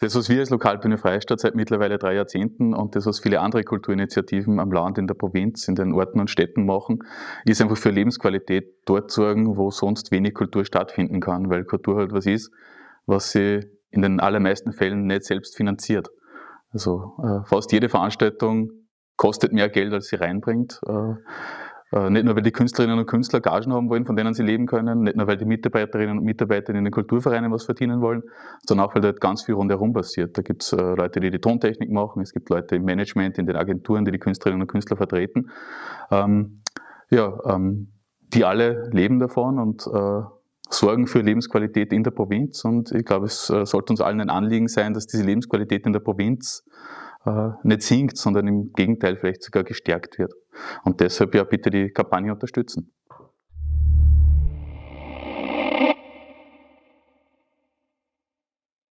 Das, was wir als Lokalbühne Freistadt seit mittlerweile drei Jahrzehnten und das, was viele andere Kulturinitiativen am Land, in der Provinz, in den Orten und Städten machen, ist einfach für Lebensqualität dort sorgen, wo sonst wenig Kultur stattfinden kann, weil Kultur halt was ist, was sie in den allermeisten Fällen nicht selbst finanziert. Also äh, fast jede Veranstaltung kostet mehr Geld, als sie reinbringt. Äh, nicht nur, weil die Künstlerinnen und Künstler Gagen haben wollen, von denen sie leben können, nicht nur, weil die Mitarbeiterinnen und Mitarbeiter in den Kulturvereinen was verdienen wollen, sondern auch, weil dort ganz viel rundherum passiert. Da gibt es äh, Leute, die die Tontechnik machen, es gibt Leute im Management, in den Agenturen, die die Künstlerinnen und Künstler vertreten. Ähm, ja, ähm, die alle leben davon und äh, sorgen für Lebensqualität in der Provinz. Und ich glaube, es äh, sollte uns allen ein Anliegen sein, dass diese Lebensqualität in der Provinz äh, nicht sinkt, sondern im Gegenteil vielleicht sogar gestärkt wird. Und deshalb ja bitte die Kampagne unterstützen.